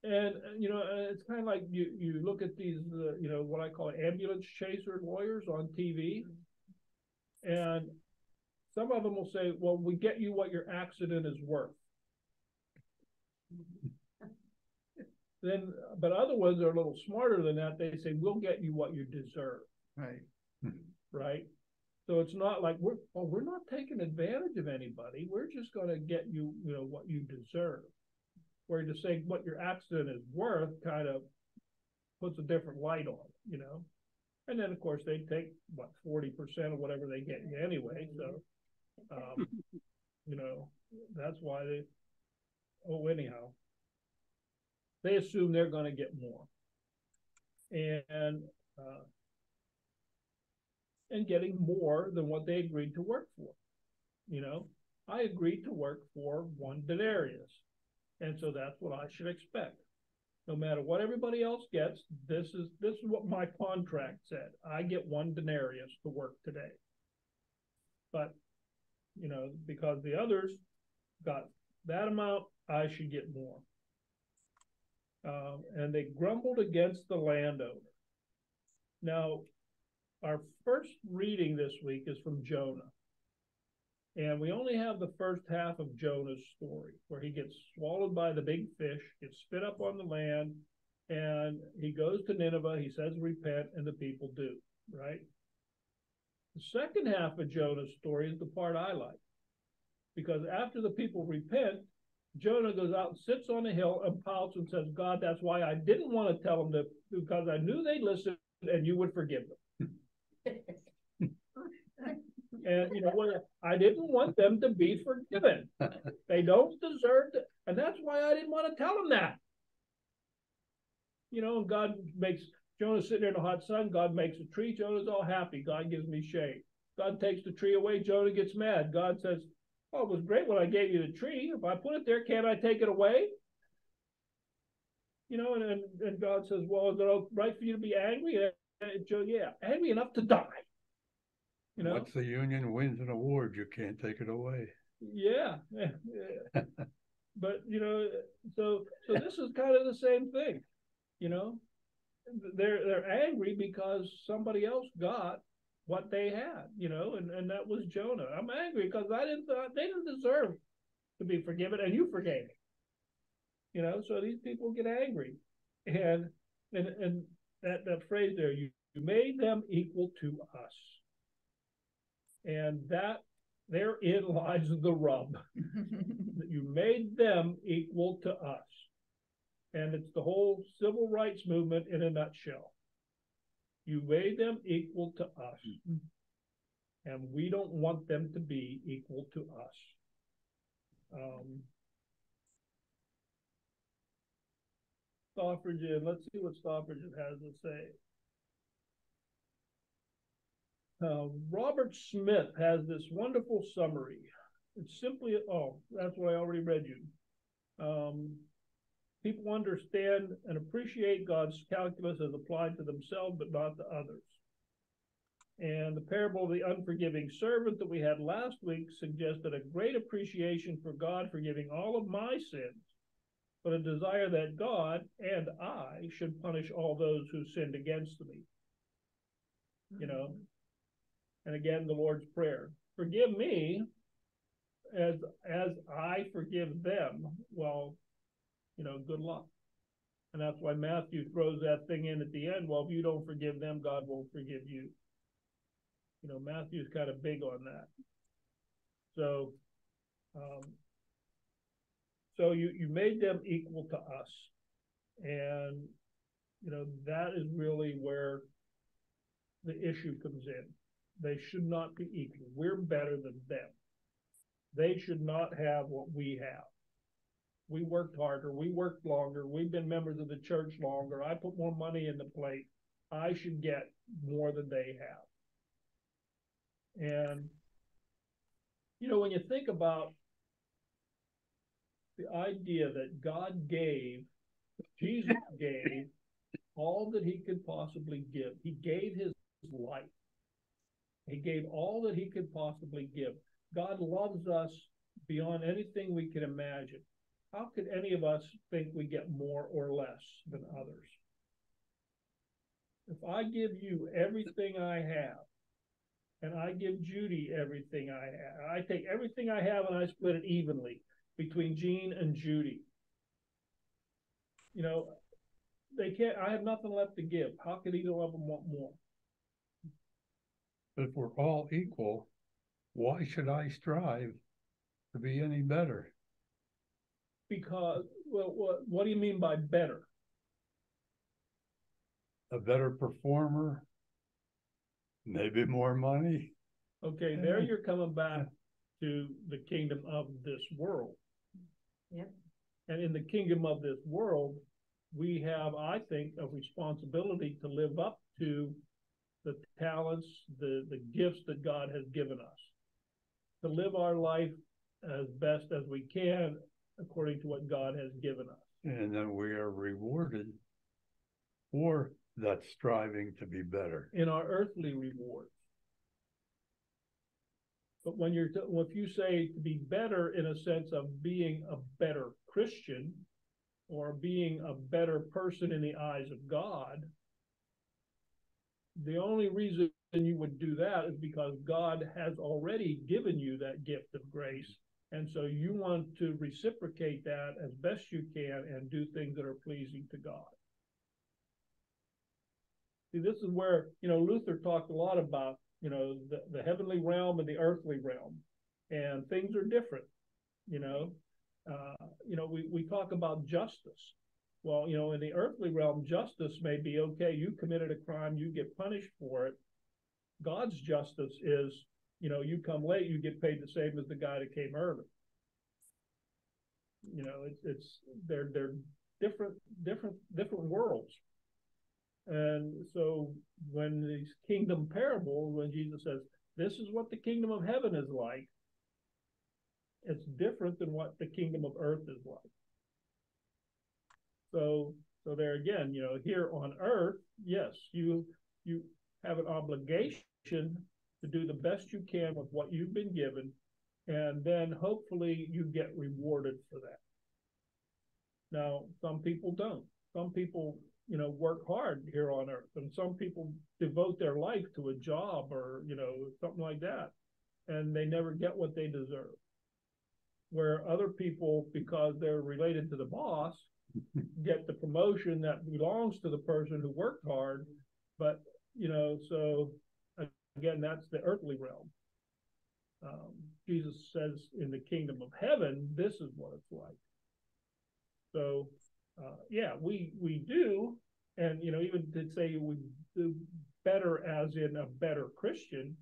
and, you know, uh, it's kind of like you, you look at these, uh, you know, what I call ambulance chaser lawyers on TV. And some of them will say, well, we get you what your accident is worth. Then, but other ones are a little smarter than that. They say, we'll get you what you deserve, Right. right? So it's not like we're, oh, we're not taking advantage of anybody. We're just going to get you, you know, what you deserve. Where to say what your accident is worth kind of puts a different light on it, you know? And then, of course, they take what, 40% of whatever they get you anyway. So, um, you know, that's why they, oh, anyhow. they assume they're gonna get more. And, uh, and getting more than what they agreed to work for. You know, I agreed to work for one denarius. And so that's what I should expect. No matter what everybody else gets, this is, this is what my contract said. I get one denarius to work today. But, you know, because the others got that amount, I should get more. Um, and they grumbled against the landowner. Now, our first reading this week is from Jonah. And we only have the first half of Jonah's story, where he gets swallowed by the big fish, gets spit up on the land, and he goes to Nineveh, he says, repent, and the people do, right? The second half of Jonah's story is the part I like. Because after the people repent, Jonah goes out and sits on a hill and pouts and says, God, that's why I didn't want to tell them that, because I knew they'd listen and you would forgive them. And you know what? I didn't want them to be forgiven. They don't deserve to, and that's why I didn't want to tell them that. You know, and God makes Jonah sitting there in the hot sun. God makes a tree. Jonah's all happy. God gives me shade. God takes the tree away. Jonah gets mad. God says, "Oh, it was great when I gave you the tree. If I put it there, can't I take it away?" You know, and and, and God says, "Well, is it right for you to be angry?" And Joe, yeah, angry enough to die. You know, Once the union wins an award, you can't take it away. yeah, but you know, so so this is kind of the same thing. You know, they're they're angry because somebody else got what they had. You know, and and that was Jonah. I'm angry because I didn't they didn't deserve to be forgiven, and you forgave me. You know, so these people get angry, and and and that that phrase there, you, you made them equal to us. And that therein lies the rub. that you made them equal to us. And it's the whole civil rights movement in a nutshell. You made them equal to us. And we don't want them to be equal to us. Um, Stoffregen, let's see what Stoffregen has to say. Uh, Robert Smith has this wonderful summary. It's simply, oh, that's what I already read you. Um, people understand and appreciate God's calculus as applied to themselves, but not to others. And the parable of the unforgiving servant that we had last week suggested a great appreciation for God forgiving all of my sins, but a desire that God and I should punish all those who sinned against me. You know, and again the lord's prayer. Forgive me as as i forgive them. Well you know good luck. And that's why matthew throws that thing in at the end. Well if you don't forgive them god won't forgive you. You know matthew's kind of big on that. So um so you you made them equal to us. And you know that is really where the issue comes in they should not be equal. We're better than them. They should not have what we have. We worked harder. We worked longer. We've been members of the church longer. I put more money in the plate. I should get more than they have. And, you know, when you think about the idea that God gave, Jesus gave all that he could possibly give, he gave his life. He gave all that he could possibly give. God loves us beyond anything we can imagine. How could any of us think we get more or less than others? If I give you everything I have, and I give Judy everything I have, I take everything I have and I split it evenly between Jean and Judy. You know, they can't, I have nothing left to give. How could either of them want more? But if we're all equal, why should I strive to be any better? Because, well, what, what do you mean by better? A better performer? Maybe more money? Okay, eh. there you're coming back to the kingdom of this world. Yep. And in the kingdom of this world, we have, I think, a responsibility to live up to the talents, the, the gifts that God has given us. To live our life as best as we can according to what God has given us. And then we are rewarded for that striving to be better. in our earthly rewards. But when you're, if you say to be better in a sense of being a better Christian or being a better person in the eyes of God, the only reason you would do that is because God has already given you that gift of grace. And so you want to reciprocate that as best you can and do things that are pleasing to God. See, this is where, you know, Luther talked a lot about, you know, the, the heavenly realm and the earthly realm. And things are different, you know. Uh, you know, we, we talk about justice. Well, you know, in the earthly realm, justice may be okay, you committed a crime, you get punished for it. God's justice is, you know, you come late, you get paid the same as the guy that came early. You know, it's it's they're they're different different different worlds. And so when these kingdom parables, when Jesus says, This is what the kingdom of heaven is like, it's different than what the kingdom of earth is like. So so there again, you know, here on earth, yes, you you have an obligation to do the best you can with what you've been given, and then hopefully you get rewarded for that. Now, some people don't. Some people, you know, work hard here on earth, and some people devote their life to a job or, you know, something like that, and they never get what they deserve. Where other people, because they're related to the boss, get the promotion that belongs to the person who worked hard, but you know, so again, that's the earthly realm. Um, Jesus says in the kingdom of heaven, this is what it's like. So, uh, yeah, we we do, and you know, even to say we do better as in a better Christian,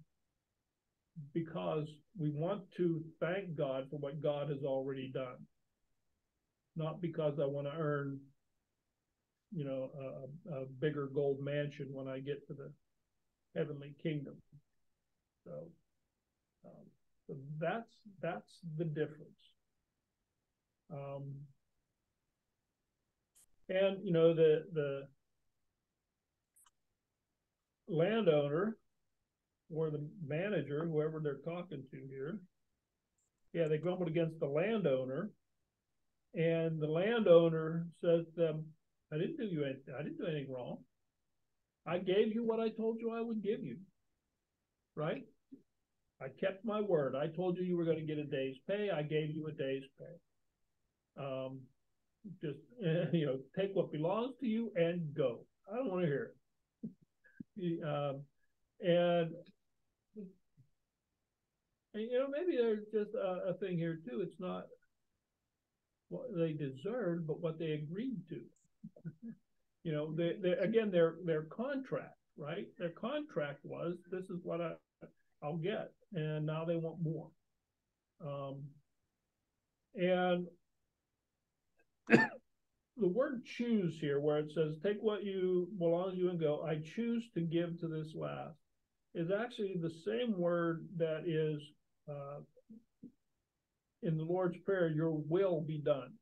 because we want to thank God for what God has already done, not because I want to earn, you know, a, a bigger gold mansion when I get to the heavenly kingdom. So, um, so that's that's the difference. Um, and you know the the landowner or the manager, whoever they're talking to here, yeah, they grumbled against the landowner, and the landowner says to them, "I didn't do you anything. I didn't do anything wrong. I gave you what I told you I would give you. Right? I kept my word. I told you you were going to get a day's pay. I gave you a day's pay. Um, just you know, take what belongs to you and go. I don't want to hear it. um, and, and you know, maybe there's just a, a thing here too. It's not what they deserved, but what they agreed to. you know, they, they again their their contract, right? Their contract was this is what I I'll get, and now they want more. Um, and the word choose here, where it says, take what you belongs to you and go, I choose to give to this last, is actually the same word that is uh, in the Lord's Prayer, your will be done.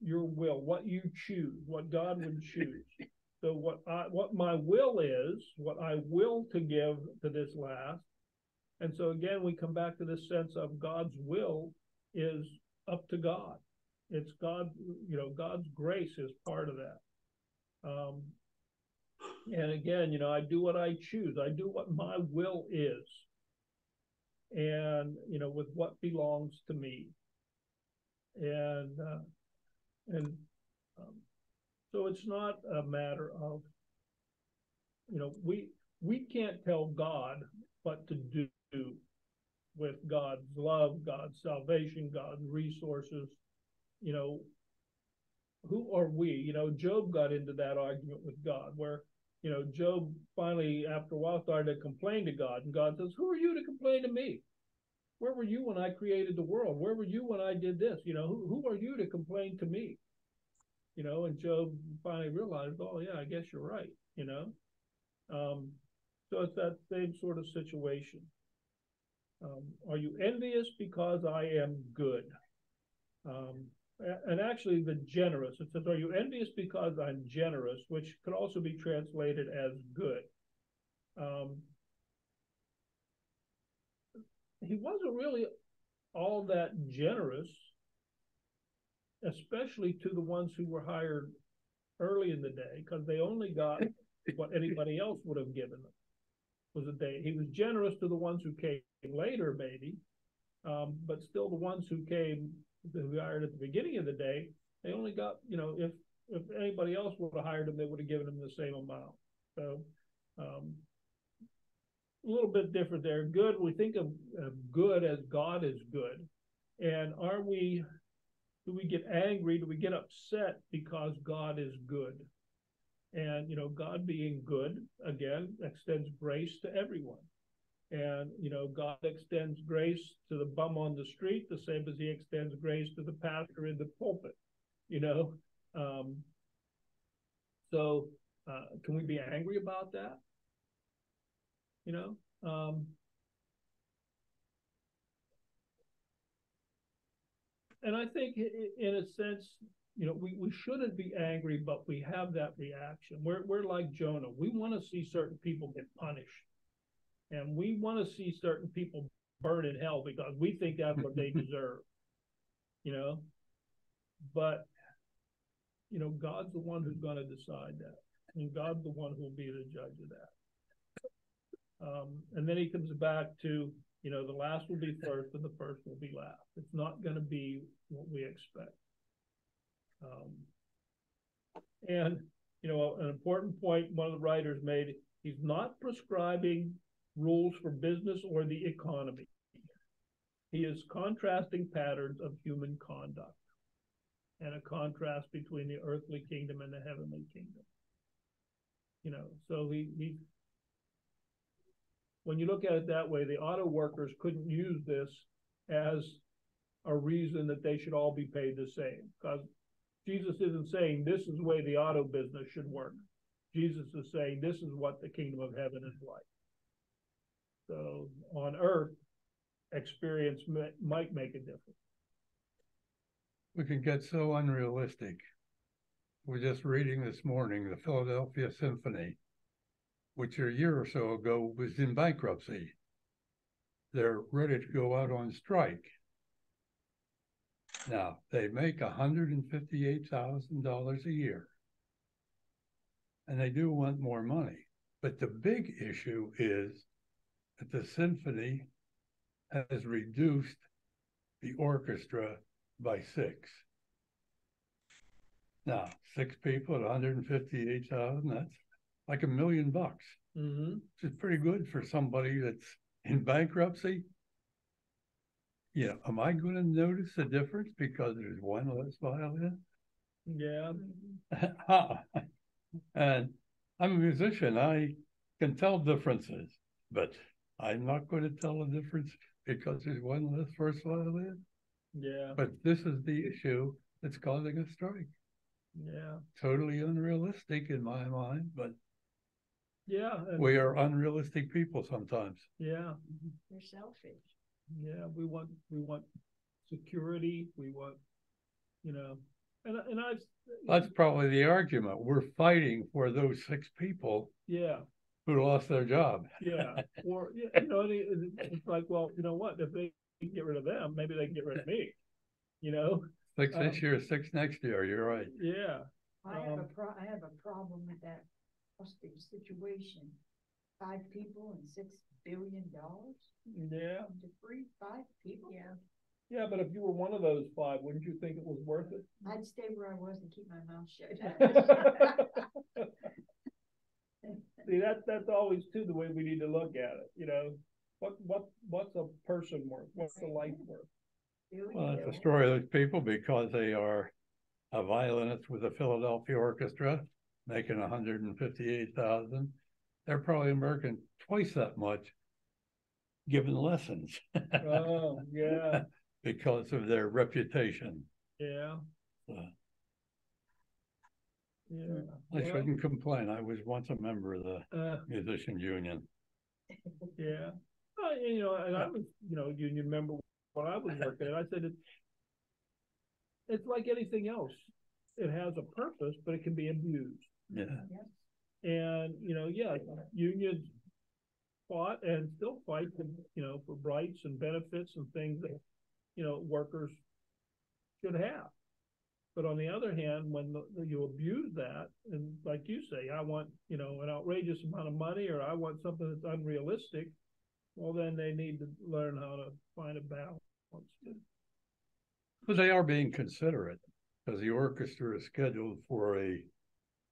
Your will, what you choose, what God would choose. So what I what my will is, what I will to give to this last. And so again, we come back to this sense of God's will is up to God it's God, you know, God's grace is part of that. Um, and again, you know, I do what I choose. I do what my will is, and you know, with what belongs to me. And uh, and um, so it's not a matter of, you know, we we can't tell God what to do with God's love, God's salvation, God's resources you know, who are we? You know, Job got into that argument with God where, you know, Job finally, after a while, started to complain to God. And God says, Who are you to complain to me? Where were you when I created the world? Where were you when I did this? You know, who, who are you to complain to me? you know, and Job finally realized, oh yeah, I guess you're right, you know? Um, so it's that same sort of situation. Um, are you envious because I am good? Um, and actually the generous, it says, are you envious because I'm generous, which could also be translated as good. Um, he wasn't really all that generous, especially to the ones who were hired early in the day, because they only got what anybody else would have given them. Was a day. He was generous to the ones who came later, maybe, um, but still the ones who came who hired at the beginning of the day, they only got you know if if anybody else would have hired them, they would have given them the same amount. So. Um, a little bit different there. Good, we think of, of good as God is good. And are we, do we get angry? Do we get upset because God is good? And, you know, God being good, again, extends grace to everyone. And, you know, God extends grace to the bum on the street the same as he extends grace to the pastor in the pulpit, you know? Um, so, uh, can we be angry about that? You know um and i think in a sense you know we, we shouldn't be angry but we have that reaction. We're, we're like jonah. We want to see certain people get punished. And we want to see certain people burn in hell because we think that's what they deserve you know? But you know god's the one who's going to decide that. And god's the one who will be the judge of that um, and then he comes back to, you know, the last will be first and the first will be last. It's not going to be what we expect. Um, and, you know, an important point one of the writers made he's not prescribing rules for business or the economy. He is contrasting patterns of human conduct and a contrast between the earthly kingdom and the heavenly kingdom. You know, so he, he when you look at it that way, the auto workers couldn't use this as a reason that they should all be paid the same. Because Jesus isn't saying this is the way the auto business should work. Jesus is saying this is what the kingdom of heaven is like. So on earth, experience might make a difference. We can get so unrealistic. We're just reading this morning the Philadelphia Symphony which a year or so ago was in bankruptcy. They're ready to go out on strike. Now, they make $158,000 a year. And they do want more money. But the big issue is that the symphony has reduced the orchestra by six. Now, six people at 158,000, that's like a million bucks, Mm-hmm. which is pretty good for somebody that's in bankruptcy. Yeah, am I going to notice a difference because there's one less violin? Yeah. and I'm a musician. I can tell differences, but I'm not going to tell a difference because there's one less first violin. Yeah. But this is the issue that's causing a strike. Yeah. Totally unrealistic in my mind, but Yeah. we are unrealistic people sometimes. Yeah. We're selfish. Yeah. We want, we want security. We want, you know, and, and I've, That's probably the argument. We're fighting for those six people yeah. who lost their job. Yeah, or you know, it's like, well, you know what? If they can get rid of them, maybe they can get rid of me. You know? Six this Um, year, six next year. You're right. Yeah, I have a Um, pro, I have a problem with that hostage situation. Five people and six billion dollars yeah, to free five people? Yeah. yeah. But if you were one of those five, wouldn't you think it was worth it? I'd stay where I was and keep my mouth shut. See, that's that's always too the way we need to look at it. You know, what what what's a person worth? What's a life worth? Well, it's the story of those people because they are a violinist with the Philadelphia Orchestra making a hundred and fifty-eight thousand. They're probably working twice that much giving lessons Oh, yeah, because of their reputation. yeah. Uh, Yeah. I shouldn't complain. I was once a member of the Uh, musicians union. yeah. Uh, you know, and I was, you know, union member when I was working, I said it. It's like anything else. It has a purpose, but it can be abused. Yeah. And, you know, yeah, unions fought and still fight, for, you know, for rights and benefits and things that, you know, workers should have. But on the other hand, when the- you abuse that, and like you say, I want, you know, an outrageous amount of money, or I want something that's unrealistic, well, then they need to learn how to find a balance. But they are being considerate because the orchestra is scheduled for a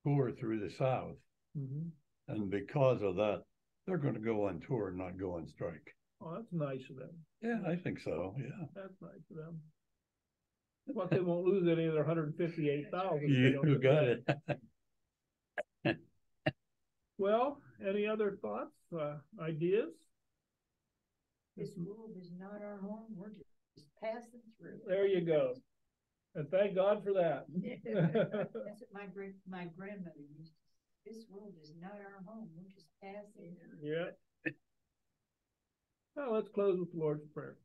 tour through the South. Mhm. And because of that, they're going to go on tour and not go on strike. Oh, that's nice of them. Yeah, I think so. Yeah. That's nice of them. But they won't lose any of their hundred and fifty-eight thousand. You got it. Well, any other thoughts, uh, ideas? This world is not our home, we're just passing through. There you go. And thank God for that. That's what my great, my grandmother used to, say. this world is not our home, we're just passing through. Yeah. Now, let's close with the Lord's Prayer.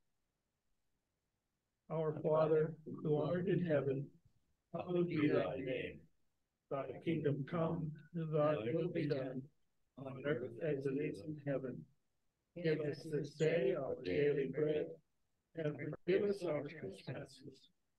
Our Father, who art in heaven, hallowed be thy name. Thy kingdom come, and thy will be done, on earth as it is in heaven. Give us this day our daily bread, and forgive us our trespasses,